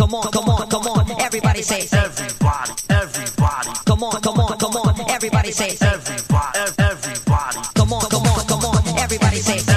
Come on, come on, come on. Everybody say everybody, everybody. Come on, come on, come on. Everybody say everybody, everybody. Come on, come on, come on. Everybody say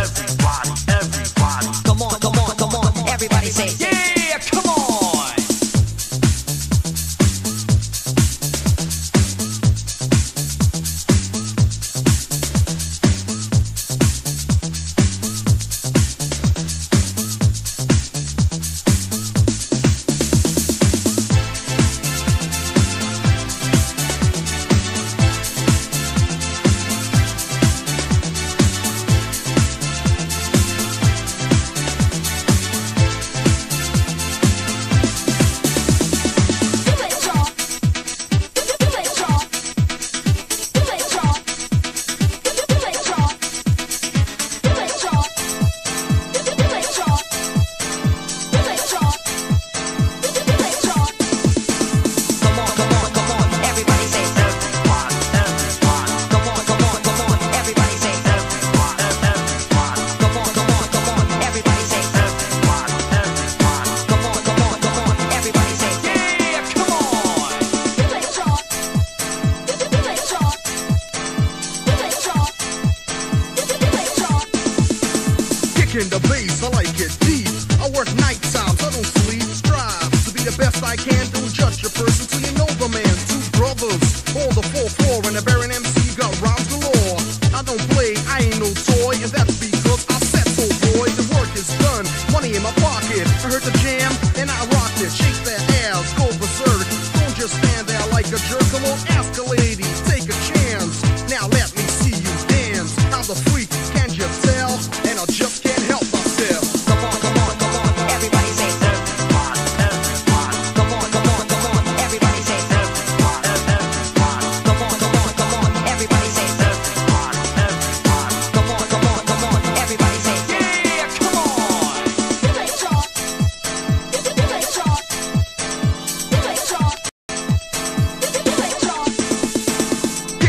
in the bass. I like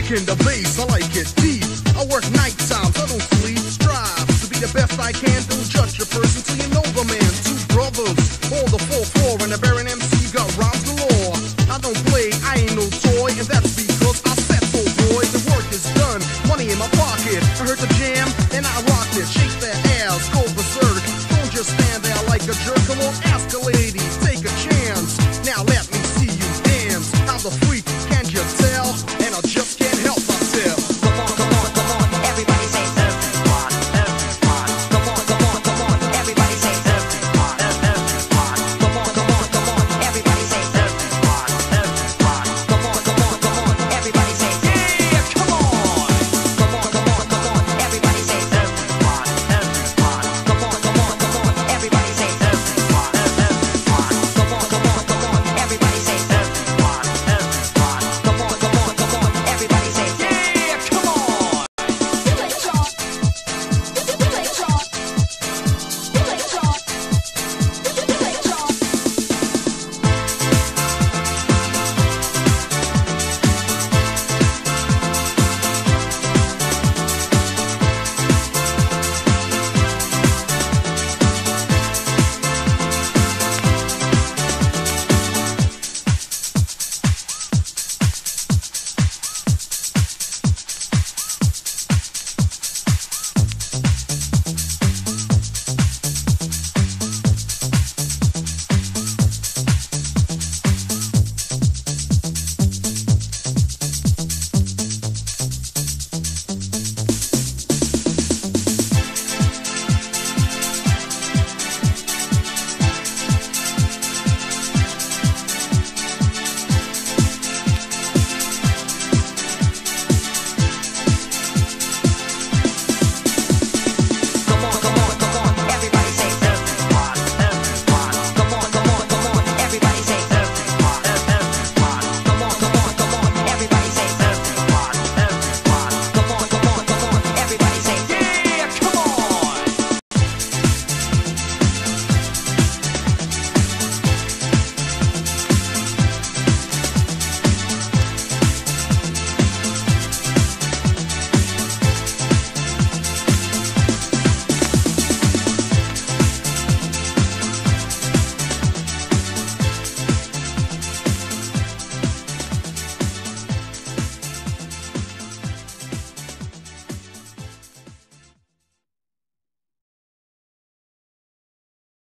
kicking the bass, I like it deep. I work night times, I don't sleep. Strive to be the best I can do, just your